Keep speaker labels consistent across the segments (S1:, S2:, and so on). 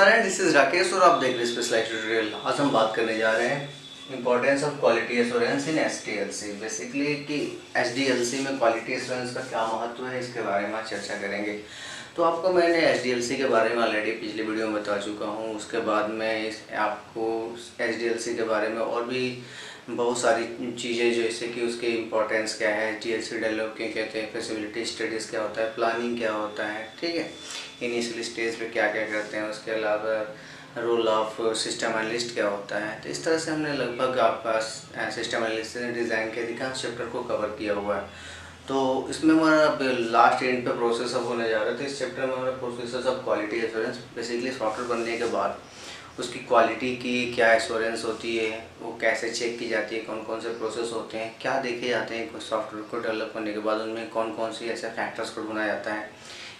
S1: Aspirant this is Rakesh और आप देख रहे हैं स्पेशलाइज ट्यूटोरियल आज हम बात करने जा रहे हैं importance of quality assurance in S basically कि एस में क्वालिटी एश्योरेंस का क्या महत्व है, इसके बारे में चर्चा करेंगे। तो आपको मैंने एस के बारे में ऑलरेडी पिछली वीडियो में बता चुका हूँ। उसके बाद में इस आपको एस के बारे में और भी बहुत सारी चीज़ें जैसे कि उसके इम्पोर्टेंस क्या है टी एल सी डेवलप क्या कहते हैं फेसिलिटी स्टडीज़ क्या होता है प्लानिंग क्या होता है, ठीक है? इनिशियल स्टेज पे क्या क्या करते हैं, उसके अलावा रोल ऑफ़ सिस्टम एनालिस्ट क्या होता है। तो इस तरह से हमने लगभग आपका सिस्टम एनालिस्ट डिज़ाइन के अधिकांश चैप्टर को कवर किया हुआ है। तो इसमें हमारा लास्ट एंड पे प्रोसेस अब होने जा रहा है तो इस चैप्टर में हमारा process of quality assurance basically software बनने के बाद उसकी क्वालिटी की क्या एश्योरेंस होती है, वो कैसे चेक की जाती है कौन कौन से प्रोसेस होते हैं, क्या देखे जाते हैं सॉफ्टवेयर को डेवलप करने के बाद उनमें कौन कौन सी ऐसे फैक्टर्स को बनाया जाता है।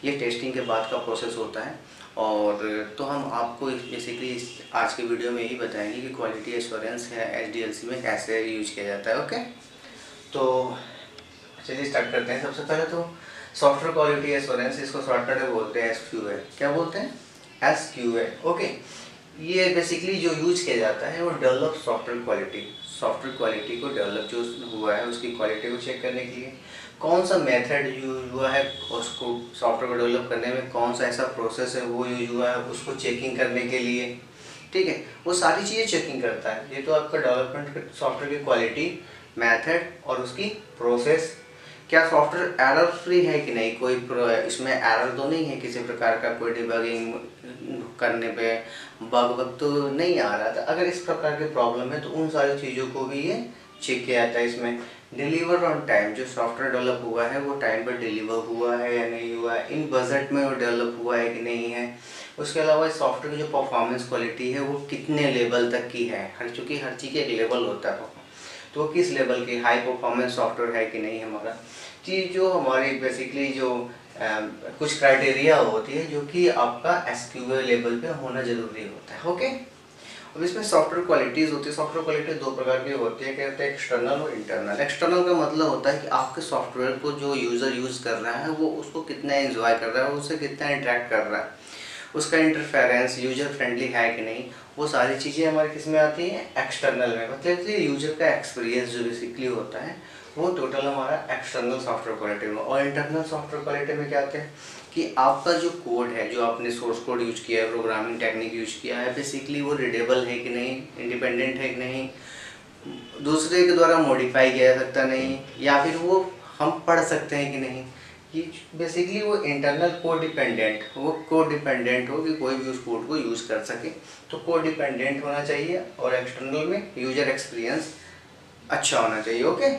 S1: ये टेस्टिंग के बाद का प्रोसेस होता है। और तो हम आपको बेसिकली आज के वीडियो में यही बताएँगे कि क्वालिटी एश्योरेंस है एच में कैसे यूज़ किया जाता है ओके तो चलिए स्टार्ट करते हैं। सबसे पहले तो सॉफ्टवेयर क्वालिटी एश्योरेंस इसको शॉर्टकट में बोलते हैं एस क्यू है क्या बोलते हैं? एस क्यू है ओके ये बेसिकली जो यूज़ किया जाता है, वो develop software quality software quality को डेवलप जो हुआ है, उसकी क्वालिटी को चेक करने के लिए। कौन सा मेथड यूज़ हुआ है, उसको सॉफ्टवेयर को डेवलप करने में, कौन सा ऐसा प्रोसेस है, वो यूज़ हुआ है, उसको चेकिंग करने के लिए। ठीक है? वो सारी चीज़ें चेकिंग करता है। ये तो आपका डेवलपमेंट सॉफ्टवेयर की क्वालिटी मेथड और उसकी प्रोसेस क्या सॉफ्टवेयर एरर फ्री है कि नहीं? कोई इसमें एरर तो नहीं है किसी प्रकार का कोई डिबगिंग करने पे? बग बग तो नहीं आ रहा था। अगर इस प्रकार की प्रॉब्लम है तो उन सारी चीज़ों को भी ये चेक किया जाता है। इसमें डिलीवर ऑन टाइम जो सॉफ्टवेयर डेवलप हुआ है, वो टाइम पर डिलीवर हुआ है या नहीं हुआ? है इन बजट में वो डेवलप हुआ है कि नहीं है? उसके अलावा इस सॉफ्टवेयर की जो परफॉर्मेंस क्वालिटी है, वो कितने लेवल तक की है? हर चूँकि हर चीज़ एक लेवल होता है। तो किस लेवल की हाई परफॉर्मेंस सॉफ्टवेयर है कि नहीं हमारा चीज़ जो हमारी बेसिकली जो आ, कुछ क्राइटेरिया होती है जो कि आपका एस लेवल पे होना ज़रूरी होता है ओके अब इसमें सॉफ्टवेयर क्वालिटीज़ होती है। सॉफ्टवेयर क्वालिटी दो प्रकार की होती है क्या होता है एक्सटर्नल और इंटरनल एक्सटर्नल का मतलब होता है कि आपके सॉफ्टवेयर को जो यूज़र यूज़ कर रहा है वो उसको कितना एंजॉय कर रहा है उससे कितना इंट्रैक्ट कर रहा है। उसका इंटरफेरेंस यूज़र फ्रेंडली है कि नहीं, वो सारी चीज़ें हमारे किसमें आती हैं? एक्सटर्नल में। मतलब यूज़र का एक्सपीरियंस जो बेसिकली होता है, वो टोटल हमारा एक्सटर्नल सॉफ्टवेयर क्वालिटी में। और इंटरनल सॉफ्टवेयर क्वालिटी में क्या आते हैं? कि आपका जो कोड है, जो आपने सोर्स कोड यूज़ किया है प्रोग्रामिंग टेक्निक यूज़ किया है बेसिकली वो रीडेबल है कि नहीं इंडिपेंडेंट है कि नहीं, दूसरे के द्वारा मॉडिफाई किया जा सकता नहीं, या फिर वो हम पढ़ सकते हैं कि नहीं। ये बेसिकली वो इंटरनल कोड डिपेंडेंट वो कोड डिपेंडेंट हो कि कोई भी उस कोड को यूज़ कर सके। तो कोड डिपेंडेंट होना चाहिए और एक्सटर्नल में यूज़र एक्सपीरियंस अच्छा होना चाहिए ओके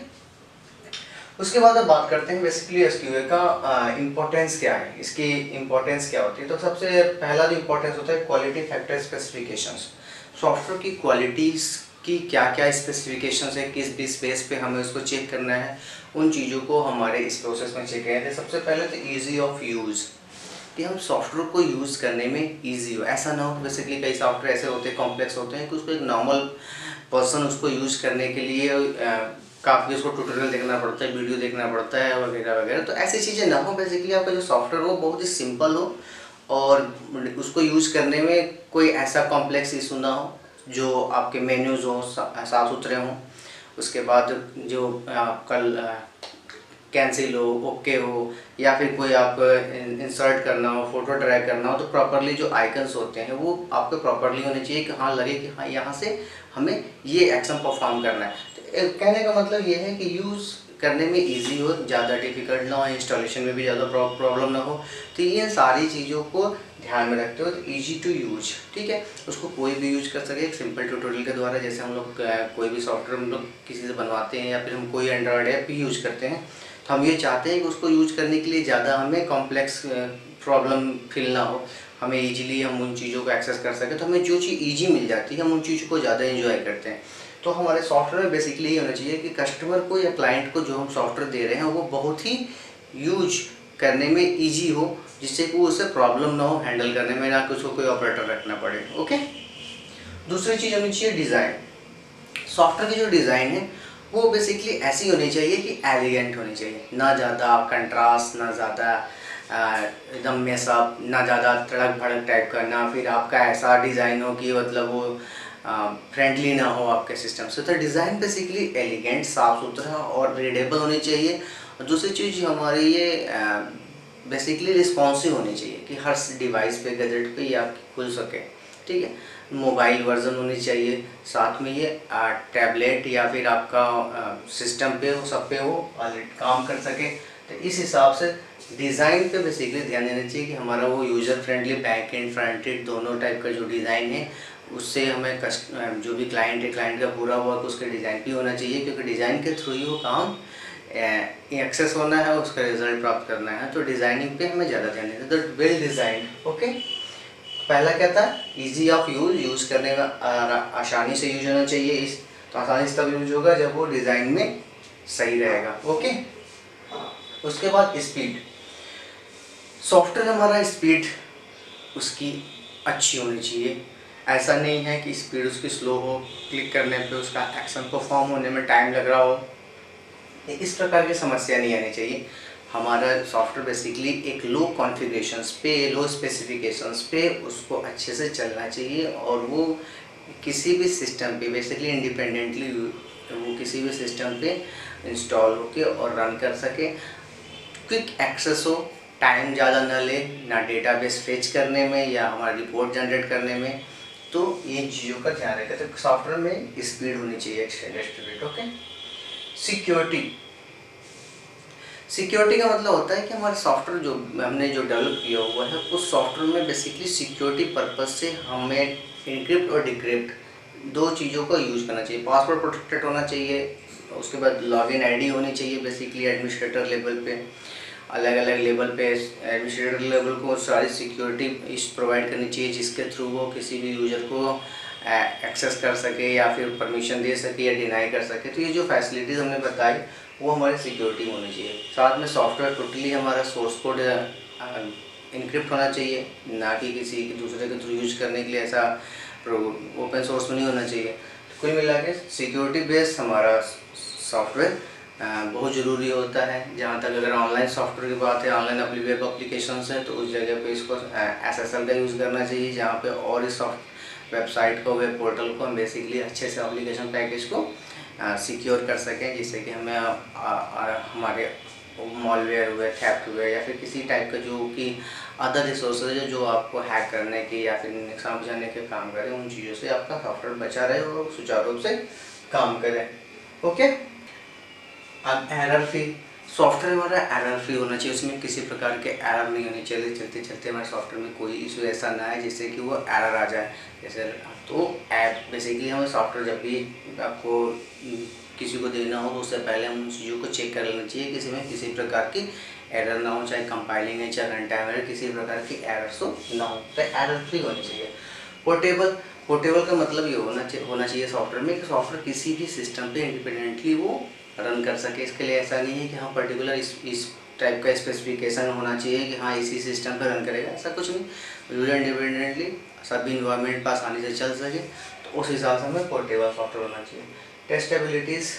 S1: उसके बाद अब बात करते हैं बेसिकली एसक्यूए का इम्पोर्टेंस क्या है, इसकी इम्पोर्टेंस क्या होती है। तो सबसे पहला जो इम्पोर्टेंस होता है क्वालिटी फैक्टर स्पेसिफिकेशन सॉफ्टवेयर की क्वालिटीज़ की क्या क्या स्पेसिफिकेशन है, किस भी स्पेस पे हमें उसको चेक करना है, उन चीज़ों को हमारे इस प्रोसेस में चेक करते हैं। सबसे पहले तो ईजी ऑफ़ यूज़ कि हम सॉफ्टवेयर को यूज़ करने में ईजी हो। ऐसा ना हो बेसिकली कई सॉफ्टवेयर ऐसे होते हैं कॉम्प्लेक्स होते हैं, कि उसको एक नॉर्मल पर्सन उसको यूज़ करने के लिए काफ़ी उसको ट्यूटोरियल देखना पड़ता है वीडियो देखना पड़ता है, वगैरह वगैरह। तो ऐसी चीज़ें ना हो बेसिकली आपका जो सॉफ्टवेयर हो, बहुत ही सिंपल हो, और उसको यूज़ करने में कोई ऐसा कॉम्प्लेक्स इशू ना हो। जो आपके मेन्यूज़ हों साफ़ सुथरे हों, उसके बाद जो कल कैंसिल हो ओके हो, या फिर कोई आप इंसर्ट करना हो फ़ोटो ड्रैग करना हो तो प्रॉपरली जो आइकन्स होते हैं, वो आपके प्रॉपरली होने चाहिए कि हाँ लगे कि हाँ यहाँ से हमें ये एक्शन परफॉर्म करना है। तो कहने का मतलब ये है कि यूज़ करने में इजी हो, ज़्यादा डिफ़िकल्ट ना हो इंस्टॉलेशन में भी ज़्यादा प्रॉब्लम ना हो तो ये सारी चीज़ों को ध्यान में रखते हो तो ईजी टू यूज़ ठीक है? उसको कोई भी यूज़ कर सके, एक सिंपल ट्यूटोरियल के द्वारा, जैसे हम लोग कोई भी सॉफ्टवेयर हम लोग किसी से बनवाते हैं या फिर हम कोई एंड्रॉयड ऐप भी यूज़ करते हैं तो हम ये चाहते हैं कि उसको यूज़ करने के लिए ज़्यादा हमें कॉम्प्लेक्स प्रॉब्लम फील ना हो, हमें ईजिली हम उन चीज़ों को एक्सेस कर सकें तो हमें जो चीज़ ईजी मिल जाती है, हम उन चीज़ों को ज़्यादा इन्जॉय करते हैं। तो हमारे सॉफ्टवेयर में बेसिकली ये होना चाहिए कि कस्टमर को या क्लाइंट को जो हम सॉफ्टवेयर दे रहे हैं, वो बहुत ही यूज़ करने में ईजी हो, जिससे कि उसे प्रॉब्लम ना हो हैंडल करने में, ना कि उसको कोई ऑपरेटर रखना पड़े ओके दूसरी चीज़ होनी चाहिए डिज़ाइन सॉफ्टवेयर की जो डिज़ाइन है, वो बेसिकली ऐसी होनी चाहिए कि एलिगेंट होनी चाहिए. ना ज़्यादा कंट्रास्ट ना ज़्यादा एकदम में सब ना ज़्यादा तड़क भड़क टाइप का ना फिर आपका ऐसा डिज़ाइन हो कि मतलब वो फ्रेंडली ना हो आपके सिस्टम से। तो डिज़ाइन बेसिकली एलिगेंट साफ़ सुथरा और रीडेबल होनी चाहिए। दूसरी चीज़ हमारी ये बेसिकली रिस्पॉन्सिव होनी चाहिए कि हर डिवाइस पे गैजेट पे ये आपकी खुल सके। ठीक है? मोबाइल वर्जन होनी चाहिए। साथ में ये टैबलेट या फिर आपका सिस्टम पे हो, सब पे हो काम कर सके। तो इस हिसाब से डिज़ाइन पे बेसिकली ध्यान देना चाहिए कि हमारा वो user friendly back end front end दोनों टाइप का जो डिज़ाइन है उससे हमें कस्ट जो भी क्लाइंट है क्लाइंट का पूरा वर्क उसके डिज़ाइन भी होना चाहिए, क्योंकि डिज़ाइन के थ्रू ही वो काम एक्सेस होना है, उसका रिज़ल्ट प्राप्त करना है तो डिज़ाइनिंग पे हमें ज़्यादा ध्यान देना है। वेल डिज़ाइन ओके पहला क्या था? इजी ऑफ़ यूज़ यूज़ करने का आसानी से यूज़ होना चाहिए इस तो आसानी से तब यूज़ होगा जब वो डिज़ाइन में सही रहेगा ओके उसके बाद स्पीड सॉफ्टवेयर हमारा स्पीड उसकी अच्छी होनी चाहिए। ऐसा नहीं है कि स्पीड उसकी स्लो हो क्लिक करने पे उसका एक्शन परफॉर्म होने में टाइम लग रहा हो। इस प्रकार की समस्या नहीं आनी चाहिए। हमारा सॉफ्टवेयर बेसिकली एक लो कॉन्फ़िगरेशंस पे लो स्पेसिफिकेशंस पे उसको अच्छे से चलना चाहिए और वो किसी भी सिस्टम पे बेसिकली इंडिपेंडेंटली वो किसी भी सिस्टम पे इंस्टॉल होके और रन कर सके। क्विक एक्सेस हो टाइम ज़्यादा ना ले, ना डेटाबेस फेच करने में या हमारा रिपोर्ट जनरेट करने में। तो ये चीज़ों का ध्यान रखें तो सॉफ्टवेयर में स्पीड होनी चाहिए एक्सटेंडेड ओके सिक्योरिटी सिक्योरिटी का मतलब होता है कि हमारा सॉफ्टवेयर जो हमने जो डेवलप किया हुआ है, उस सॉफ्टवेयर में बेसिकली सिक्योरिटी पर्पज से हमें इनक्रिप्ट और डिक्रिप्ट दो चीज़ों का यूज़ करना चाहिए। पासवर्ड प्रोटेक्टेड होना चाहिए, उसके बाद लॉगिन आईडी होनी चाहिए बेसिकली एडमिनिस्ट्रेटर लेवल पे। अलग अलग लेवल पे एडमिनिस्ट्रेटर लेवल को सारी सिक्योरिटी इस प्रोवाइड करनी चाहिए जिसके थ्रू वो किसी भी यूज़र को एक्सेस कर सके या फिर परमिशन दे सके या डिनाई कर सके। तो ये जो फैसिलिटीज़ हमने बताई, वो हमारी सिक्योरिटी में होनी चाहिए। साथ में सॉफ्टवेयर टोटली हमारा सोर्स कोड इनक्रिप्ट होना चाहिए, ना कि किसी के दूसरे के थ्रू यूज़ करने के लिए ऐसा ओपन सोर्स में नहीं होना चाहिए। तो कुल मिला के सिक्योरिटी बेस्ड हमारा सॉफ्टवेयर बहुत ज़रूरी होता है। जहाँ तक अगर ऑनलाइन सॉफ्टवेयर की बात है ऑनलाइन अपनी वेब अप्लीकेशन है तो उस जगह पे इसको एस एस एल का यूज़ करना चाहिए जहाँ पे और इस सॉफ्ट वेबसाइट को वेब पोर्टल को हम बेसिकली अच्छे से अप्लीकेशन पैकेज को सिक्योर कर सकें जिससे कि हमें आ, आ, हमारे मॉलवेयर हुए थेफ्ट हुए या फिर किसी टाइप का जो कि अदर रिसोर्सेज है जो आपको हैक करने के या फिर नुकसान पहुँचाने के काम करें उन चीज़ों से आपका सॉफ्टवेयर बचा रहे और सुचारू रूप से काम करें। ओके अब एरर फ्री सॉफ्टवेयर हमारा एरर फ्री होना चाहिए, उसमें किसी प्रकार के एरर नहीं होने चाहिए। चलते चलते हमारे सॉफ्टवेयर में कोई इशू ऐसा ना है जिससे कि वो एरर आ जाए। जैसे तो ऐप बेसिकली हमें सॉफ्टवेयर जब भी आपको किसी को देना हो तो उससे पहले हम उन चीज़ों को चेक कर लेना चाहिए। किसी में किसी प्रकार की एरर ना हो, चाहे कंपाइलिंग है, चाहे रन टाइम एरर किसी प्रकार की एरर तो ना हो। तो एरर फ्री होनी चाहिए। पोर्टेबल पोर्टेबल का मतलब ये होना चाहिए होना चाहिए सॉफ्टवेयर में कि सॉफ्टवेयर किसी भी सिस्टम पे इंडिपेंडेंटली वो रन कर सके। इसके लिए ऐसा नहीं है कि हाँ पर्टिकुलर इस इस टाइप का स्पेसिफिकेशन होना चाहिए कि हाँ इसी सिस्टम पर रन करेगा। ऐसा कुछ नहीं। यूज़र इंडिपेंडेंटली सभी इन्वायरमेंट पर आसानी से चल सके। तो उस हिसाब से हमें पोर्टेबल सॉफ्टवेयर होना चाहिए। टेस्टेबिलिटीज़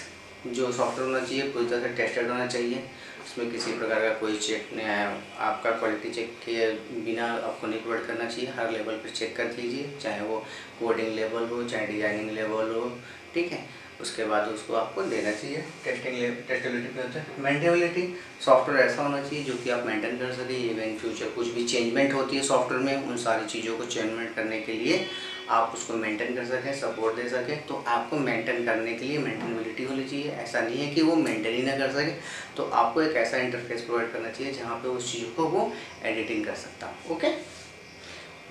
S1: जो सॉफ्टवेयर होना चाहिए, पूरी तरह से टेस्टेड होना चाहिए। उसमें किसी प्रकार का कोई चेक नहीं आया। आपका क्वालिटी चेक के बिना आपको नहीं प्रोवाइड करना चाहिए। हर लेवल पर चेक कर लीजिए। चाहे वो कोडिंग लेवल हो, चाहे डिज़ाइनिंग लेवल हो। ठीक है? उसके बाद उसको आपको देना चाहिए। टेस्टिंग टेस्टेबिलिटी पे होता है। मेंटेबिलिटी सॉफ्टवेयर ऐसा होना चाहिए जो कि आप मेंटेन कर सकें इवन फ्यूचर कुछ भी चेंजमेंट होती है सॉफ्टवेयर में उन सारी चीज़ों को चेंजमेंट करने के लिए आप उसको मेंटेन कर सकें सपोर्ट दे सकें। तो आपको मेंटेन करने के लिए मेंटेनेबिलिटी होनी चाहिए। ऐसा नहीं है कि वो मेंटेन ही ना कर सके। तो आपको एक ऐसा इंटरफेस प्रोवाइड करना चाहिए जहाँ पे उस चीज़ को वो एडिटिंग कर सकता ओके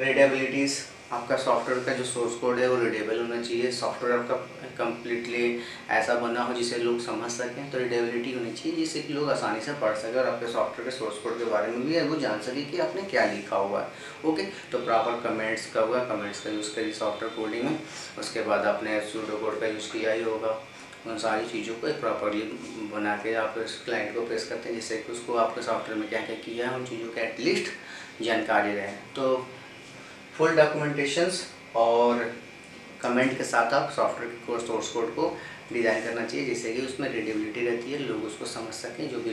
S1: रीडेबिलिटीज़ आपका सॉफ्टवेयर का जो सोर्स कोड है वो रीडेबल होना चाहिए। सॉफ्टवेयर आपका कम्प्लीटली ऐसा बना हो जिसे लोग समझ सकें तो रीडेबिलिटी होनी चाहिए, जिससे कि लोग आसानी से पढ़ सकें और आपके सॉफ्टवेयर के सोर्स कोड के बारे में भी वो जान सके कि आपने क्या लिखा हुआ है। ओके तो प्रॉपर कमेंट्स का हुआ कमेंट्स का यूज़ करिए सॉफ्टवेयर कोडिंग में। उसके बाद आपने सूडो कोड का यूज़ किया ही होगा। उन सारी चीज़ों को एक प्रॉपरली बना के आप उस क्लाइंट को पेश करते हैं, जिससे कि उसको आपके सॉफ्टवेयर में क्या क्या किया है, उन चीज़ों की एटलीस्ट जानकारी रहे। तो फुल डॉक्यूमेंटेशंस और कमेंट के साथ आप सॉफ्टवेयर के कोर्स सोर्स कोड को डिज़ाइन करना चाहिए, जिससे कि उसमें रीडेबिलिटी रहती है, लोग उसको समझ सकें, जो भी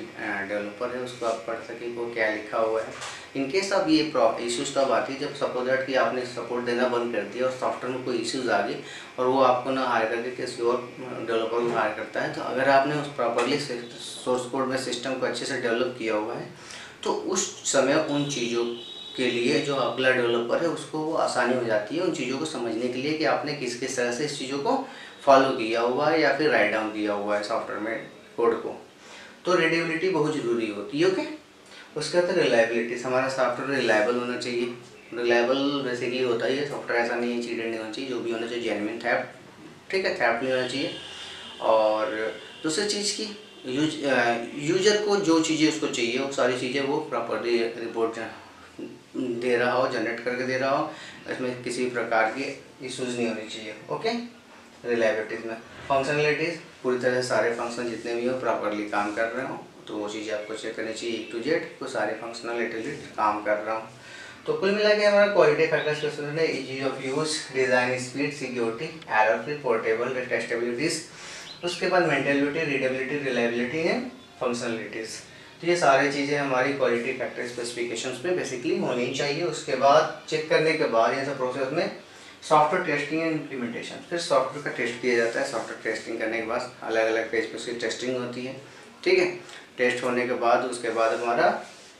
S1: डेवलपर है, उसको आप पढ़ सकें, वो क्या लिखा हुआ है। इनकेस अब ये इश्यूज़ तब आती है जब सपोज़ दैट कि आपने सपोर्ट देना बंद कर दिया और सॉफ्टवेयर में कोई इश्यूज़ आ गए और वो आपको ना हायर करके किसी और डेवलपर को हायर करता है तो अगर आपने उस प्रॉपरली सोर्स कोड में सिस्टम को अच्छे से डेवलप किया हुआ है तो उस समय उन चीज़ों के लिए जो अगला डेवलपर है, उसको वो आसानी हो जाती है उन चीज़ों को समझने के लिए कि आपने किस किस तरह से इस चीज़ों को फॉलो किया हुआ है या फिर राइट डाउन किया हुआ है सॉफ्टवेयर में कोड को। तो रीडेबिलिटी बहुत ज़रूरी होती है ओके उसके बाद रिलायबिलिटी हमारा सॉफ्टवेयर रिलायबल होना चाहिए। रिलायबल बेसिकली होता ही है सॉफ्टवेयर ऐसा नहीं है चीटेड नहीं होना चाहिए, जो भी होना चाहिए जेनविन थैप ठीक है थैप नहीं होना चाहिए। और दूसरी चीज़ की यूज़ यूज़र को जो चीज़ें उसको चाहिए, वो सारी चीज़ें वो प्रॉपरली रिपोर्ट दे रहा हो जनरेट करके दे रहा हो, इसमें किसी प्रकार की इशूज़ नहीं होनी चाहिए ओके रिलायबिलिटीज़ में। फंक्शनलिटीज़ पूरी तरह से सारे फ़ंक्शन जितने भी हो प्रॉपरली काम कर रहे हो तो वो चीज़ें आपको चेक करनी चाहिए ए टू जेड को सारे फंक्शनलिटी काम कर रहा हूँ। तो कुल मिला के हमारा क्वालिटी फैक्टर्स स्पेसिफिक है of use design speed security error free portable testabilities उसके बाद mentality readability reliability and functionalities तो ये सारी चीज़ें हमारी क्वालिटी फैक्टर स्पेसिफिकेशंस में बेसिकली होनी चाहिए। उसके बाद चेक करने के बाद ये सब प्रोसेस में सॉफ्टवेयर टेस्टिंग एंड इम्प्लीमेंटेशन फिर सॉफ्टवेयर का टेस्ट किया जाता है। सॉफ्टवेयर टेस्टिंग करने के बाद अलग अलग पेज पर उसकी टेस्टिंग होती है। ठीक है? टेस्ट होने के बाद उसके बाद हमारा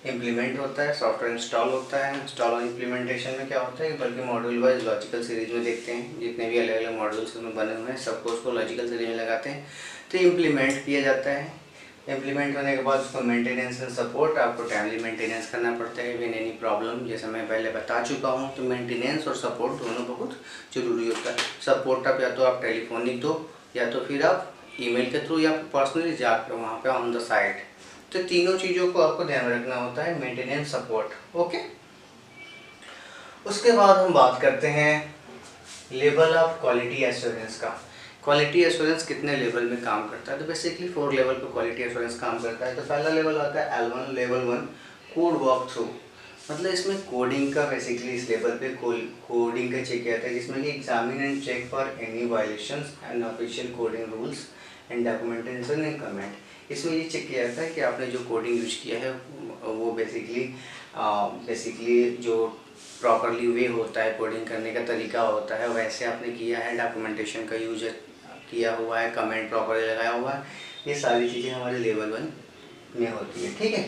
S1: इम्प्लीमेंट होता है। सॉफ्टवेयर इंस्टॉल होता है। इंस्टॉल और इम्प्लीमेंटेशन में क्या होता है बल्कि मॉड्यूल वाइज लॉजिकल सीरीज़ में देखते हैं। जितने भी अलग अलग मॉड्यूल्स उसमें बने हुए हैं सबको उसको लॉजिकल सीरीज़ में लगाते हैं। तो इम्प्लीमेंट किया जाता है। इम्प्लीमेंट होने के बाद उसको मेंटेनेंस एंड सपोर्ट आपको टाइमली मेंटेनेंस करना पड़ता है विन एनी प्रॉब्लम जैसे मैं पहले बता चुका हूँ तो मेंटेनेंस और सपोर्ट दोनों बहुत ज़रूरी होता है। सपोर्ट आप या तो आप टेलीफोनिक दो, या तो फिर आप ईमेल के थ्रू या पर्सनली जाकर वहाँ पे ऑन द साइट तो तीनों चीज़ों को आपको ध्यान रखना होता है मेंटेनेंस सपोर्ट ओके उसके बाद हम बात करते हैं लेवल ऑफ़ क्वालिटी एश्योरेंस का। क्वालिटी एश्योरेंस कितने लेवल में काम करता है? तो बेसिकली फोर लेवल पर क्वालिटी एश्योरेंस काम करता है। तो पहला लेवल आता है L one level one code walk through मतलब इसमें कोडिंग का बेसिकली इस लेवल पे कोडिंग का चेक किया है, जिसमें कि examine and check for any violation and official coding rules and documentation and comment इसमें ये चेक किया जाता है कि आपने जो कोडिंग यूज़ किया है, वो बेसिकली बेसिकली जो प्रॉपरली वे होता है कोडिंग करने का तरीका होता है, वैसे आपने किया है डॉक्यूमेंटेशन का यूज़ किया हुआ है कमेंट प्रॉपरली लगाया हुआ है, ये सारी चीज़ें हमारे लेवल वन में होती है, ठीक है?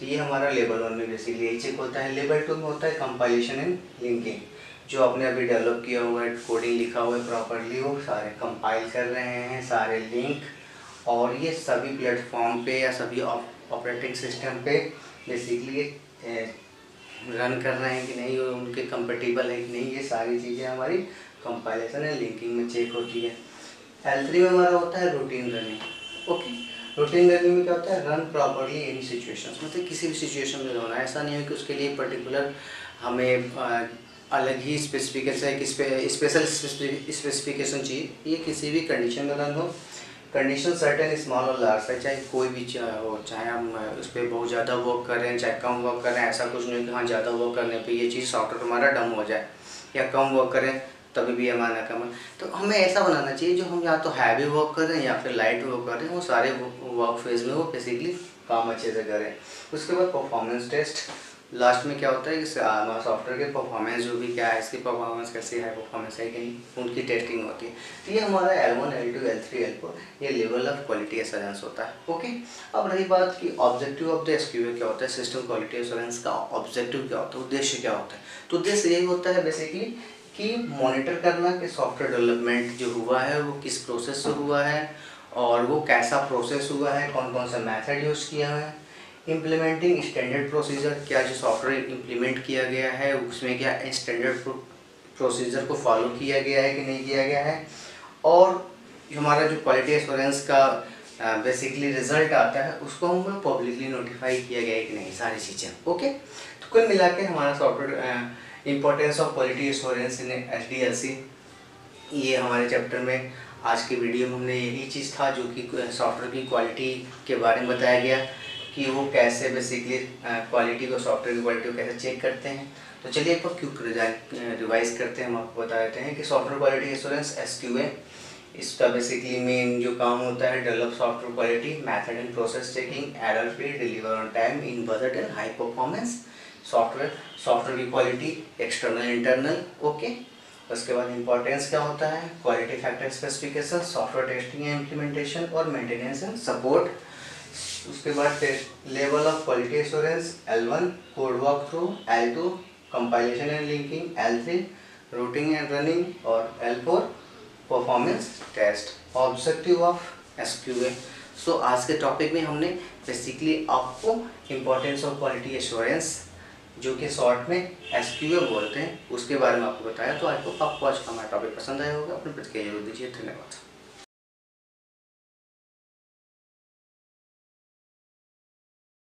S1: तो ये हमारा लेवल वन में बेसिकली यही चेक होता है लेवल टू में होता है कंपाइलेशन एंड लिंकिंग जो आपने अभी डेवलप किया हुआ है कोडिंग लिखा हुआ है प्रॉपरली वो सारे कंपाइल कर रहे हैं, सारे लिंक और ये सभी प्लेटफॉर्म पे या सभी ऑपरेटिंग सिस्टम पे बेसिकली रन कर रहे हैं कि नहीं उनके कंपेटिबल है कि नहीं, ये सारी चीज़ें हमारी कंपाइलेशन एंड लिंकिंग में चेक होती है। एल थ्री में हमारा होता है routine running okay routine running में क्या होता है? रन प्रॉपरली एनी सिचुएशन मतलब किसी भी सिचुएशन में होना ऐसा नहीं है कि उसके लिए पर्टिकुलर हमें अलग ही स्पेसिफिकेशन स्पेशल स्पेसिफिकेशन चाहिए। ये किसी भी कंडीशन में रन हो। कंडीशन सर्टेन स्मॉल और लार्ज है। चाहे कोई भी हो, चाहे हम उस पर बहुत ज़्यादा वर्क करें चाहे कम वर्क करें ऐसा कुछ नहीं कि हाँ ज़्यादा वर्क करने पे ये चीज़ सॉफ्टवेयर हमारा डम हो जाए। या कम वर्क करें। तभी भी हमारा कम तो हमें ऐसा बनाना चाहिए, जो हम या तो हैवी वर्क करें या फिर लाइट वर्क करें वो सारे वर्क फ़ेज़ में वो बेसिकली काम अच्छे से करें। उसके बाद परफॉर्मेंस टेस्ट लास्ट में क्या होता है कि सॉफ्टवेयर के परफॉर्मेंस जो भी क्या है, इसकी परफॉर्मेंस कैसी है परफॉर्मेंस है कि नहीं, उनकी टेस्टिंग होती है। तो ये हमारा L one L two L three L four ये लेवल ऑफ़ क्वालिटी एश्योरेंस होता है। ओके अब रही बात कि ऑब्जेक्टिव ऑफ़ द एस क्या होता है सिस्टम क्वालिटी एश्योरेंस का ऑब्जेक्टिव क्या होता है, उद्देश्य क्या होता है? तो उद्देश्य यही होता है बेसिकली कि मॉनिटर करना कि सॉफ्टवेयर डेवलपमेंट जो हुआ है वो किस प्रोसेस से हुआ है और वो कैसा प्रोसेस हुआ है कौन कौन सा मेथड यूज़ किया है इम्प्लीमेंटिंग स्टैंडर्ड प्रोसीजर क्या जो सॉफ्टवेयर इम्प्लीमेंट किया गया है उसमें क्या स्टैंडर्ड प्रोसीजर को फॉलो किया गया है कि नहीं किया गया है और हमारा जो क्वालिटी एश्योरेंस का बेसिकली uh, रिज़ल्ट आता है उसको हम पब्लिकली नोटिफाई किया गया है कि नहीं सारी चीज़ें ओके तो कुल मिला के हमारा software importance of quality assurance in H D S C ये हमारे चैप्टर में आज के वीडियो में हमने यही चीज़ था जो कि सॉफ्टवेयर की क्वालिटी के बारे में बताया गया कि वो कैसे बेसिकली क्वालिटी को सॉफ्टवेयर की क्वालिटी को कैसे चेक करते हैं। तो चलिए एक बार रिवाइज करते हैं, हम आपको बता देते हैं कि software quality assurance S Q A इसका बेसिकली मेन जो काम होता है develop software quality method and process checking error free deliver on time in budget and high performance software software की क्वालिटी एक्सटर्नल इंटरनल ओके उसके बाद importance क्या होता है? Quality factor specification software testing and implementation और maintenance and support उसके बाद test level of quality assurance L one code walk through L two compilation and linking L three routing and running और L four performance test objective of S Q A so आज के topic में हमने basically आपको importance of quality assurance जो कि short में S Q ए बोलते हैं, उसके बारे में आपको बताया तो आई होप आपको आज का हमारा टॉपिक पसंद आया होगा। अपने प्रतिक्रिया ज़रूर दीजिए। धन्यवाद।